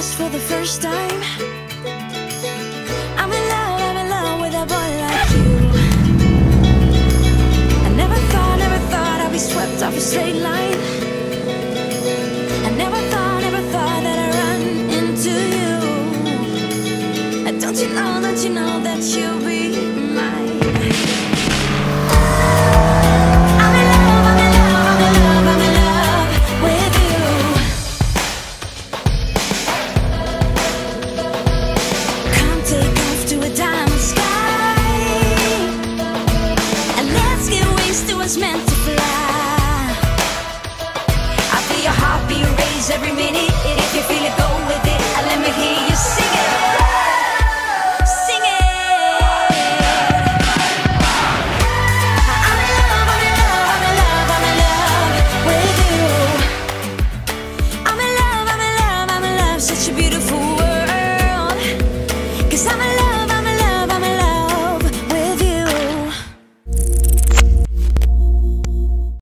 this for the first time. I'm in love, I'm in love with a boy like you. I never thought, never thought I'd be swept off a straight line. I never thought, never thought that I'd run into you. Don't you know, don't you know that you'll be to meant to fly I feel your heartbeat raise every minute if you feel it, go with it And let me hear you sing it such a beautiful